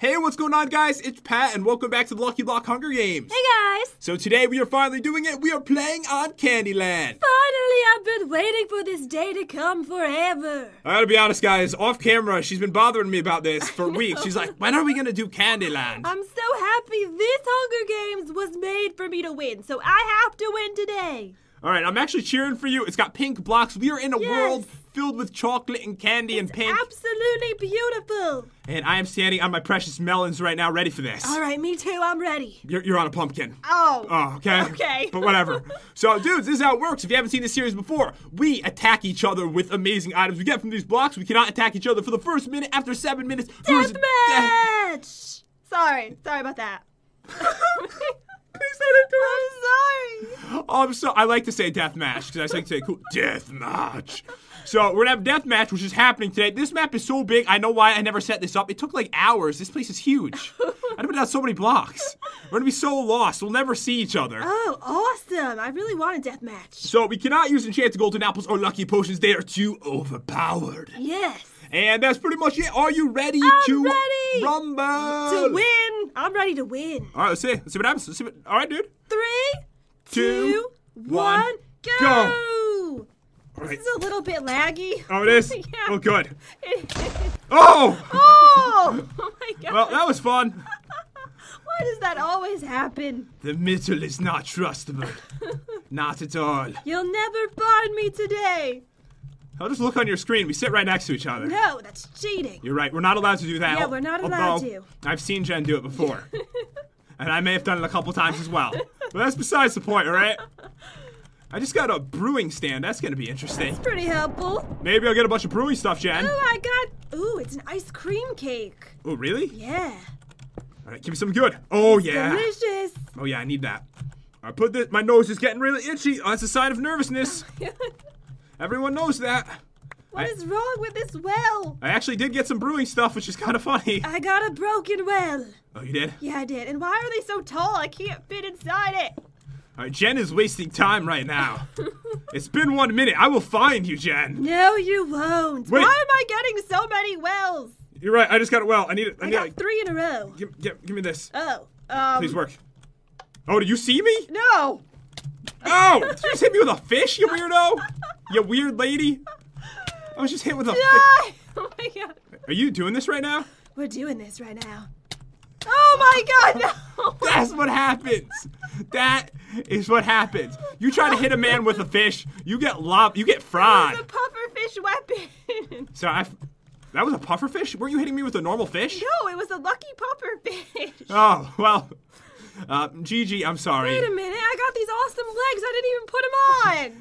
Hey, what's going on, guys? It's Pat, and welcome back to the Lucky Block Hunger Games. Hey guys! So today we are finally doing it. We are playing on Candyland. Finally, I've been waiting for this day to come forever. I gotta be honest, guys. Off camera, she's been bothering me about this for weeks. She's like, "When are we gonna do Candyland?" I'm so happy this Hunger Games was made for me to win, so I have to win today. All right, I'm actually cheering for you. It's got pink blocks. We are in a Yes. world filled with chocolate and candy and pink. Absolutely beautiful. and I am standing on my precious melons right now, ready for this. All right, me too. I'm ready. You're, you're on a pumpkin. Oh. Oh, okay. Okay. But whatever. So, dudes, this is how it works. If you haven't seen this series before, we attack each other with amazing items we get from these blocks. We cannot attack each other for the first minute. After seven minutes, there is a death- Deathmatch! Sorry. Sorry about that. Please don't. I'm sorry. Oh, I'm so. I like to say death match because I like to say cool death match. So we're gonna have death match, which is happening today. This map is so big. I know why I never set this up. It took like hours. This place is huge. I've been down so many blocks. We're gonna be so lost. We'll never see each other. Oh, awesome. I really want a deathmatch. So we cannot use enchanted golden apples or lucky potions. They are too overpowered. Yes. And that's pretty much it. Are you ready I'm to ready rumble? To win. I'm ready to win. All right, let's see. Let's see what happens. Let's see what. All right, dude. Three, Two, two, one, go. go. Right. This is a little bit laggy. Oh, it is. Yeah. Oh, good. Oh. oh! Oh my god. Well, that was fun. Why does that always happen? The middle is not trustable. not at all. You'll never find me today. I'll just look on your screen. We sit right next to each other. No, that's cheating. You're right. We're not allowed to do that. Yeah, we're not allowed to. I've seen Jen do it before. and I may have done it a couple times as well. But that's besides the point, all right? I just got a brewing stand. That's going to be interesting. Pretty helpful. Maybe I'll get a bunch of brewing stuff, Jen. Oh, I got. Ooh, it's an ice cream cake. Oh, really? Yeah. All right, give me something good. Oh, yeah. Delicious. Oh, yeah, I need that. I put this. My nose is getting really itchy. Oh, that's a sign of nervousness. Everyone knows that. What I- is wrong with this well? I actually did get some brewing stuff, which is kind of funny. I got a broken well. Oh, you did? Yeah, I did. And why are they so tall? I can't fit inside it. All right, Jen is wasting time right now. it's been one minute. I will find you, Jen. No, you won't. Wait. Why am I getting so many wells? You're right. I just got it. Well, I need it. I I need got three in a row. give, give, give me this. Oh. Um, Please work. Oh, did you see me? No. Oh, did you just hit me with a fish, you weirdo? You weird lady. I was just hit with a fish. Oh my god. Are you doing this right now? We're doing this right now. Oh my god, no. That's what happens. That is what happens. You try to hit a man with a fish, you get lob, you get fried. It's a pufferfish weapon. So I, that was a puffer fish. Weren't you hitting me with a normal fish? no, it was a lucky pufferfish. Oh well, uh, GG, I'm sorry. Wait a minute, I got these awesome legs. I didn't even put them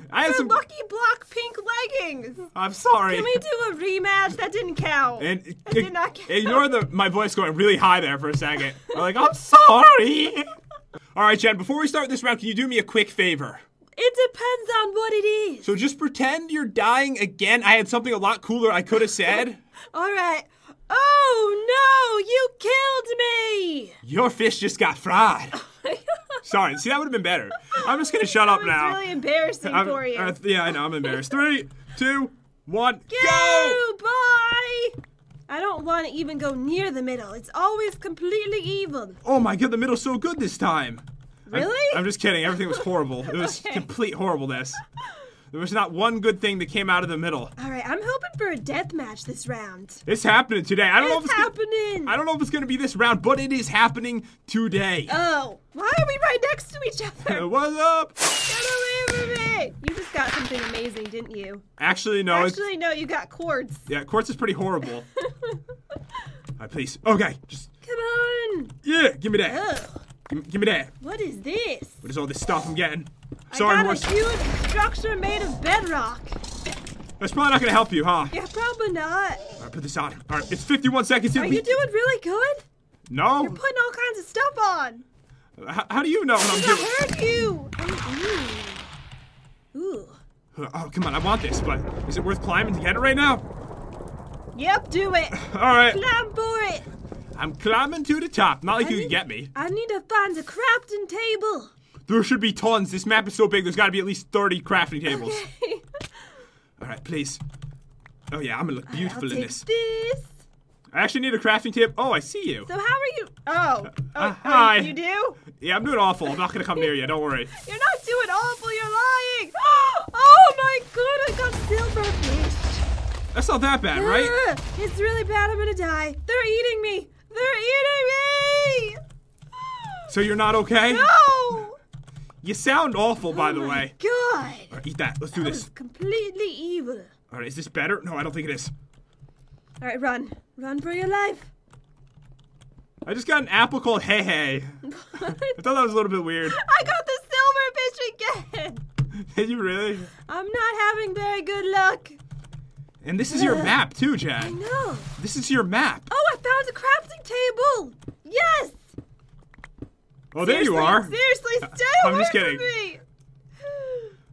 on. I have They're some- lucky block pink leggings. I'm sorry. Can we do a rematch? That didn't count. and That did not count. ignore the my voice going really high there for a second. I'm like, I'm sorry. All right, Jen. Before we start this round, can you do me a quick favor? It depends on what it is. So just pretend you're dying again. I had something a lot cooler I could have said. All right. Oh no, you killed me. Your fish just got fried. Sorry. See, that would have been better. I'm just gonna shut up now. really embarrassing I'm- for you. uh, yeah, I know. I'm embarrassed. Three, two, one, go! Go! Bye! I don't want to even go near the middle. It's always completely evil. Oh my god, the middle's so good this time. I'm- Really? I'm, just kidding. Everything was horrible. It was Okay. complete horribleness. There was not one good thing that came out of the middle. All right, I'm hoping for a death match this round. It's happening today. I don't know if It's it's gonna, happening. I don't know if it's going to be this round, but it is happening today. Oh, why are we right next to each other? What's up? Get away from me! You just got something amazing, didn't you? Actually, no. it's, Actually, no, you got quartz. yeah, quartz is pretty horrible. All right, please. Okay, just Come on. yeah, give me that. Ugh, give me that. what is this? What is all this stuff I'm getting? Sorry, I got a huge structure made of bedrock. That's probably not going to help you, huh? Yeah, probably not. All right, put this on. All right, it's 51 seconds in. Are you doing really good? no. You're putting all kinds of stuff on. H- how do you know what I'm doing? hurt you. Ooh. Ooh. Oh, come on, I want this, but is it worth climbing to get it right now? Yep, do it. All right, Climb for it. I'm climbing to the top. Not like I you can get me. I need to find the crafting table. There should be tons. This map is so big, there's got to be at least 30 crafting tables. Okay. All right, please. Oh, yeah, I'm gonna look beautiful in this. this. I actually need a crafting tip. Oh, I see you. So how are you? Oh, oh, Uh, oh, hi. You do? Yeah, I'm doing awful. I'm not gonna come near you. Don't worry. You're not doing awful. You're lying. Oh my god! I got silverfish. That's not that bad, right? Ugh, it's really bad. I'm gonna die. They're eating me. They're eating me. So you're not okay? No. You sound awful, by the oh my way. God. Right, eat that. Let's do That this. completely evil. All right, is this better? No, I don't think it is. All right, run. Run for your life. I just got an apple called Hey Hey. I thought that was a little bit weird. I got the silver silverfish again. Did you really? I'm not having very good luck. And this is your map too, I Chad. know. This is your map. Oh, I found a crafting table. Yes. Oh, there you are. Seriously, stay I'm away just from kidding. me.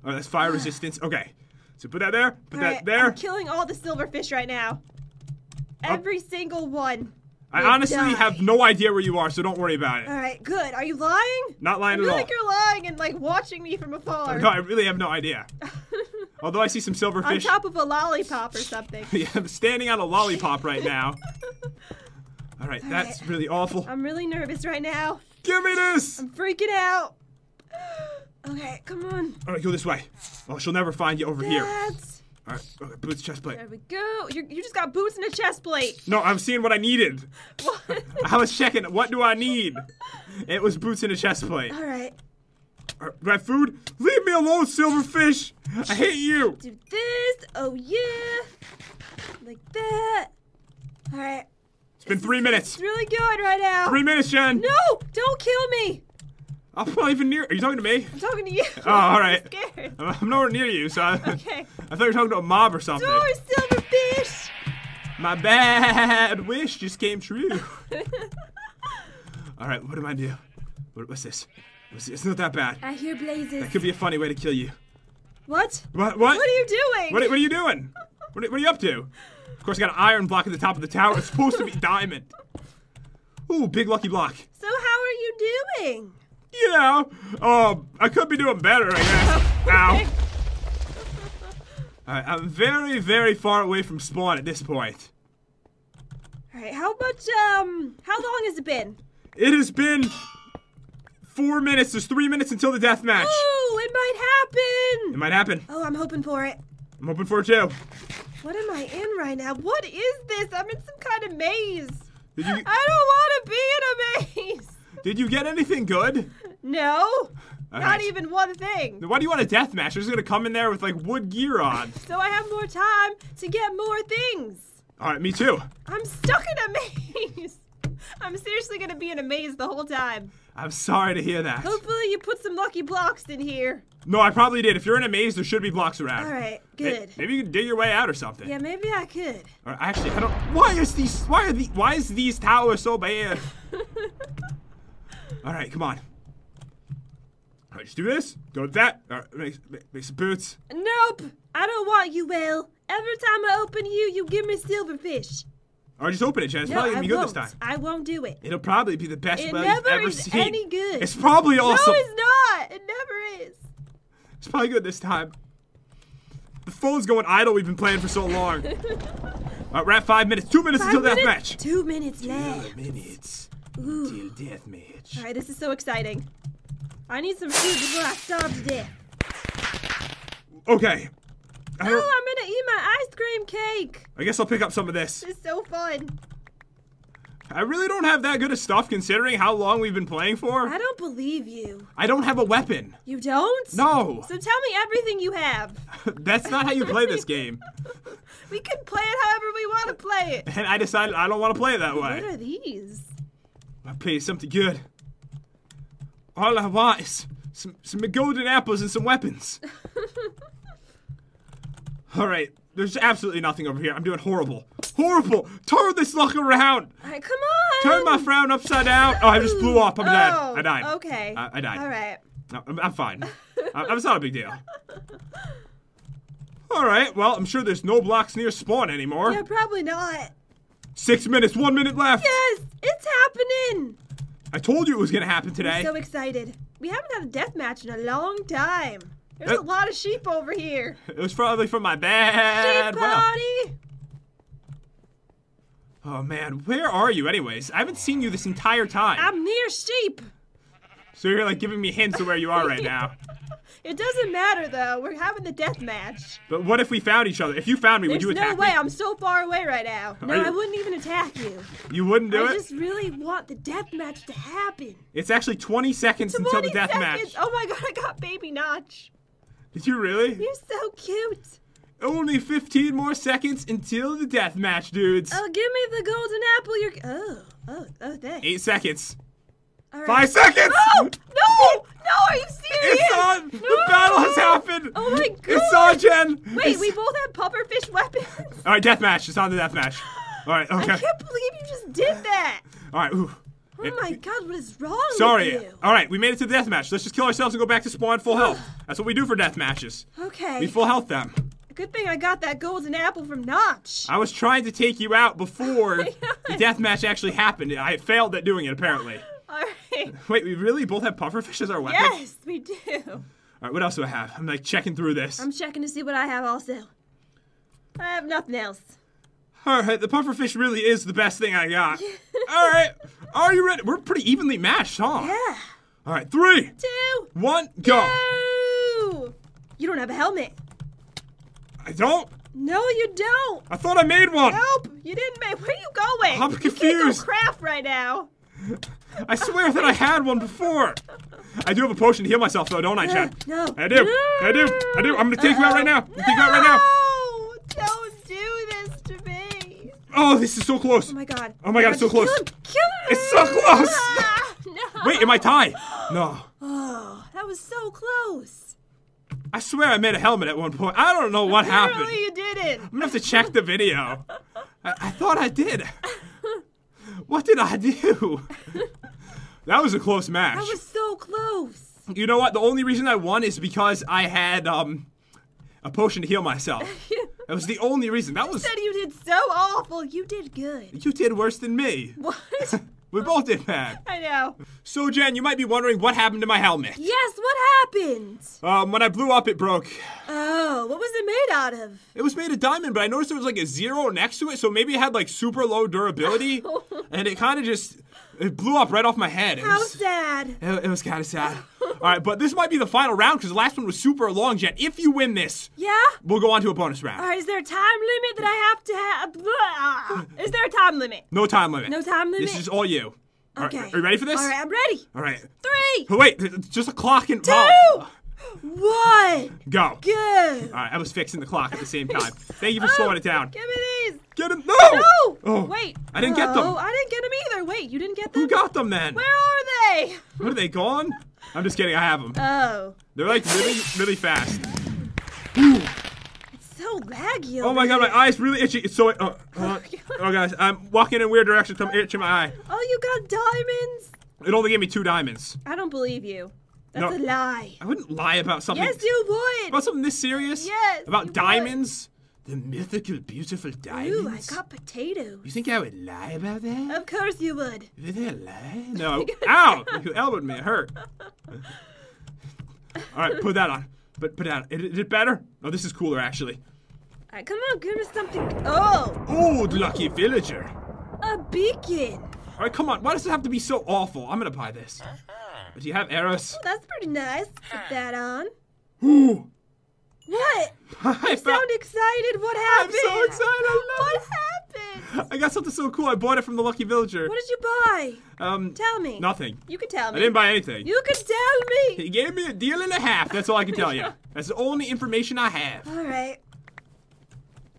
Oh, that's fire resistance. Okay. So put that there. Put All that right, there. I'm killing all the silverfish right now. Oh. Every single one. I honestly die. have no idea where you are, so don't worry about it. All right, good. Are you lying? Not I lying feel at all. like you're lying and like watching me from afar. No, I really have no idea. Although I see some silverfish. On top of a lollipop or something. yeah, I'm standing on a lollipop right now. All right, that's right. really awful. I'm really nervous right now. Give me this. I'm freaking out. Okay, come on. All right, go this way. Oh, she'll never find you over here. That's- All right, okay, boots, chest plate. There we go. You you just got boots and a chest plate. No, I'm seeing what I needed. What? I was checking. What do I need? It was boots and a chest plate. All right. All right, do I have food? Leave me alone, silverfish. I hate you. Do this. Oh yeah. Like that. All right. It's been three minutes. It's really good right now. Three minutes, Jen. No! Don't kill me! I'm not even near. Are you talking to me? I'm talking to you. Oh, all right. I'm scared. I'm nowhere near you, so I, Okay. I thought you were talking to a mob or something. Door, silverfish! My bad wish just came true. All right, what do I do? What, what's this? What's this? It's not that bad. I hear blazes. That could be a funny way to kill you. What? What? What? What are you doing? What, what are you doing? What, are- what are you up to? Of course, I got an iron block at the top of the tower. It's supposed to be diamond. Ooh, big lucky block. so how are you doing? You know, oh, I could be doing better, I guess. Ow. All right, I'm very, very far away from spawn at this point. Alright, how much, um, how long has it been? It has been four minutes. There's three minutes until the death match. Ooh, it might happen. It might happen. Oh, I'm hoping for it. I'm hoping for it too. What am I in right now? What is this? I'm in some kind of maze. Did you I don't want to be in a maze. did you get anything good? No, not even one thing. Then Why do you want a death match? You're just gonna come in there with like wood gear on. So I have more time to get more things. All right, me too. I'm stuck in a maze. I'm seriously gonna be in a maze the whole time. I'm sorry to hear that. Hopefully, you put some lucky blocks in here. No, I probably did. If you're in a maze, there should be blocks around. All right, good. Maybe you can dig your way out or something. Yeah, maybe I could. Or actually, I don't. Why is these? Why are the? Why is these towers so bad? All right, come on. All right, just do this. Go with that. All right, make, make, make some boots. Nope, I don't want you, Will. Every time I open you, you give me silverfish. Or just open it, Jen. It's No, probably gonna I be good won't. this time. I won't do it. It'll probably be the best It never you've ever is seen. any good. It's probably awesome. No, it's not. It never is. It's probably good this time. The phone's going idle. We've been playing for so long. All right, we're at five minutes. Two minutes Five until death match. Two minutes left. Two minutes Ooh. till death match. All right, this is so exciting. I need some food before I starve to death. Okay. I, Oh, I'm gonna eat my ice cream cake. I guess I'll pick up some of this. It's so fun. I really don't have that good of stuff considering how long we've been playing for. I don't believe you. I don't have a weapon. You don't? No. So tell me everything you have. That's not how you play this game. We can play it however we want to play it. And I decided I don't want to play it that way. What way. are these? I'll play something good. All I want is some, some golden apples and some weapons. All right. There's absolutely nothing over here. I'm doing horrible. Horrible. Turn this luck around. All right, come on. Turn my frown upside down. Oh, I just blew up. I'm dead. Oh, I died. Okay. I- I died. All right. No, I'm, I'm fine. I, it's not a big deal. All right. Well, I'm sure there's no blocks near spawn anymore. Yeah, probably not. Six minutes. One minute left. Yes, it's happening. I told you it was gonna happen today. I'm so excited. We haven't had a death match in a long time. There's a lot of sheep over here. it was probably from my Sheep bad. Party. Oh man, where are you anyways? I haven't seen you this entire time. I'm near sheep. so you're like giving me hints of where you are right now. It doesn't matter though. We're having the death match. But what if we found each other? If you found me, There's would you no attack way. me? No way. I'm so far away right now. No, I wouldn't even attack you. You wouldn't do I it? I just really want the death match to happen. It's actually 20 seconds until the death seconds. match. Oh my god, I got baby Notch. Did you really? You're so cute. Only 15 more seconds until the death match, dudes. Oh, give me the golden apple. You're. Oh, oh, oh, thanks. Eight seconds. All right. Five seconds! No! No! No! Are you serious? It's on! The battle has happened! Oh my god. It's on, Jen! Wait, It's- we both have pufferfish weapons. Alright, death match. It's on the death match. Alright, okay. I can't believe you just did that. Alright, ooh. Oh my god, what is wrong Sorry. with you? Alright, we made it to the death match. Let's just kill ourselves and go back to spawn full health. That's what we do for death matches. Okay. We full health them. Good thing I got that golden apple from Notch. I was trying to take you out before the death match actually happened. I failed at doing it, apparently. Alright. Wait, we really both have pufferfish as our weapon? Yes, we do. Alright, what else do I have? I'm like checking through this. I'm checking to see what I have also. I have nothing else. Alright, the pufferfish really is the best thing I got. Alright, are you ready? We're pretty evenly matched, huh? Yeah. All right, three, two, one, go. Two. You don't have a helmet. I don't. No, you don't. I thought I made one. Nope, you didn't make. Where are you going? I'm You can't confused. go craft right now. I swear that I had one before. I do have a potion to heal myself, though, don't I, Chad? Uh, no. I do. I do. I do. I'm gonna take you out right now. I'm gonna take you out right now. No, don't do this to me. Oh, this is so close. Oh my god. Oh my God, it's so Kill close. him. Kill him. It's so close. Ah, no. Wait, am I tied? No. Oh, that was so close. I swear I made a helmet at one point. I don't know what happened. Apparently you didn't. I'm gonna have to check the video. I, I thought I did. What did I do? That was a close match. That was so close. You know what? The only reason I won is because I had um a potion to heal myself. That was the only reason. That was said you did so awful. You did good. you did worse than me. What? We both did bad. I know. So Jen, you might be wondering what happened to my helmet. Yes, what happened? Um, when I blew up, it broke. Oh, what was it made out of? It was made of diamond, but I noticed there was like a zero next to it, so maybe it had like super low durability, and it kind of just it blew up right off my head. It How was, sad. it, it was kind of sad. All right, but this might be the final round because the last one was super long, Jen. If you win this, Yeah? we'll go on to a bonus round. All right, is there a time limit that I have to have? Is there a time limit? No time limit. No time limit? This is all you. All right, Okay. are you ready for this? All right, I'm ready. All right. Three, Oh, wait, it's just a clock and two, oh, one. go. Good. All right, I was fixing the clock at the same time. Thank you for oh, slowing it down. Give me these. Get them. No. No. Oh, Wait. I didn't get them. No, I didn't get them either. Wait, you didn't get them? Who got them then? Where are they? What are they gone? I'm just kidding. I have them. Oh, They're like really, really fast. it's so laggy. Oh my god, my eye's really itchy. It's so. Uh, oh, oh, oh guys, I'm walking in a weird directions. I'm itching my eye. Oh, you got diamonds? It only gave me two diamonds. I don't believe you. That's No. a lie. I wouldn't lie about something. Yes, you would. About something this serious? Yes, About would. diamonds? The mythical, beautiful diamonds. Ooh, I got potatoes. You think I would lie about that? Of course you would. Did I lie? No. Ow! You elbowed me. It hurt. All right, put that on. But put that on. Is it better? Oh, this is cooler actually. All right, come on, give me something. Oh, Old lucky villager. a beacon. All right, come on. Why does it have to be so awful? I'm gonna buy this. Do you have arrows? That's pretty nice. Put that on. Ooh. What? I You sound excited. What happened? I'm so excited, I love What happened? I got something so cool. I bought it from the lucky villager. What did you buy? Um, Tell me. nothing. You could tell me. I didn't buy anything. You could tell me. He gave me a deal and a half. That's all I can tell you. That's the only information I have. All right.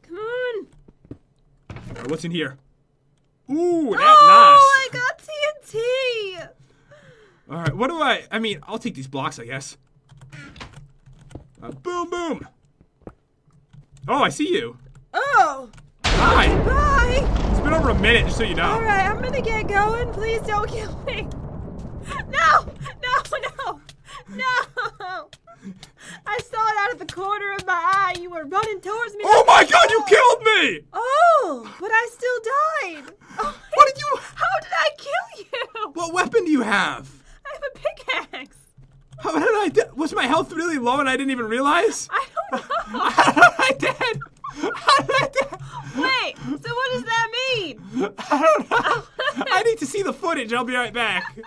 Come on. All right, what's in here? Ooh, that Oh, nice. I got TNT. All right, what do I? I mean, I'll take these blocks, I guess. Uh, boom, boom. Oh, I see you. Oh, Hi. bye. It's been over a minute, just so you know. All right, I'm gonna get going. Please don't kill me. No, no, no, no. I saw it out of the corner of my eye. You were running towards me. Oh my God! You killed me. Oh, but I still died. Oh, What did you? How did I kill you? What weapon do you have? How did I? Was my health really low and I didn't even realize? I don't know. How did I? How did I dead? Wait, so what does that mean? I don't know. I need to see the footage. I'll be right back.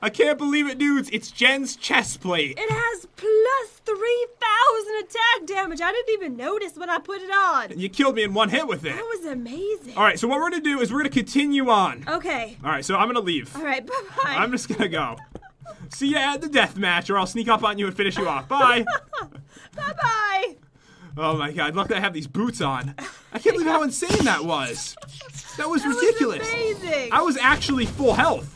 I can't believe it, dudes. It's Jen's chest plate. It has plus 3,000 attack damage. I didn't even notice when I put it on. You killed me in one hit with it. That was amazing. All right, so what we're gonna do is we're gonna continue on. Okay. All right, so I'm gonna leave. All right, bye-bye. I'm just gonna go. See you at the death match, or I'll sneak up on you and finish you off. Bye. Bye-bye. Oh my god, look, I have these boots on. I can't believe how insane that was. That was That was ridiculous. amazing. I was actually full health.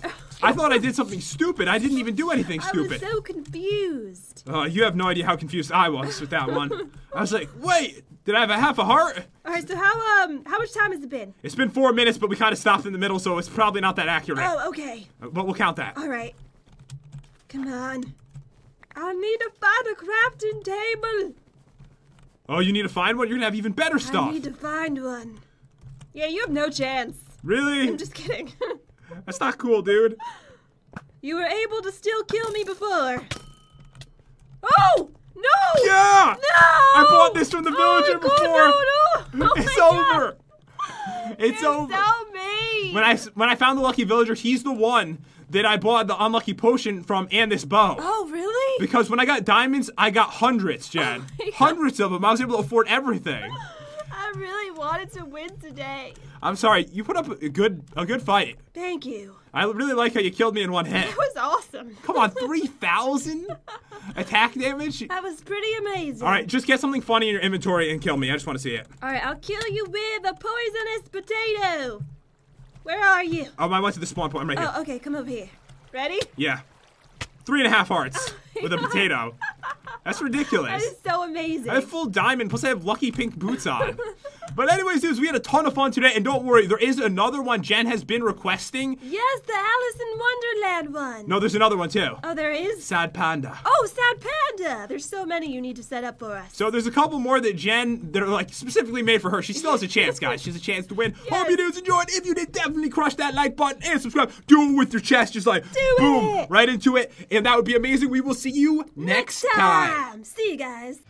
I thought I did something stupid. I didn't even do anything stupid. I was so confused. Uh, you have no idea how confused I was with that one. I was like, wait, did I have a half a heart? All right, so how um how much time has it been? It's been four minutes, but we kind of stopped in the middle, so it's probably not that accurate. Oh, okay. But we'll count that. All right. Come on. I need to find a crafting table. Oh, you need to find one? You're gonna have even better stuff. I need to find one. Yeah, you have no chance. Really? I'm just kidding. That's not cool, dude. you were able to still kill me before. Oh! No! Yeah! No! I bought this from the oh villager oh my God, before. No, no. Oh it's my God. over. It's You're over. so mean. When I when I found the lucky villager, he's the one that I bought the unlucky potion from and this bow. Oh, really? Because when I got diamonds, I got hundreds, Jen. Oh hundreds of them. I was able to afford everything. I really wanted to win today. I'm sorry, you put up a good a good fight. Thank you. I really like how you killed me in one hit. It was awesome. Come on, 3,000 attack damage? That was pretty amazing. All right, just get something funny in your inventory and kill me. I just want to see it. All right, I'll kill you with a poisonous potato. Where are you? Oh, I went to the spawn point. I'm right here. Oh, okay, come over here. Ready? Yeah. Three and a half hearts oh, with a potato. That's ridiculous. is so amazing. I have full diamond, plus I have lucky pink boots on. but anyways, dudes, we had a ton of fun today, and don't worry, there is another one Jen has been requesting. yes, the Alice in Wonderland one. No, there's another one too. Oh, there is? Sad Panda. Oh, Sad Panda. There's so many you need to set up for us. So there's a couple more that Jen that are like specifically made for her. She still has a chance, guys. She has a chance to win. Hope you dudes enjoyed. If you did, definitely crush that like button and subscribe. Do it with your chest, just like Do boom, it. right into it, and that would be amazing. We will see you next, time. See you guys.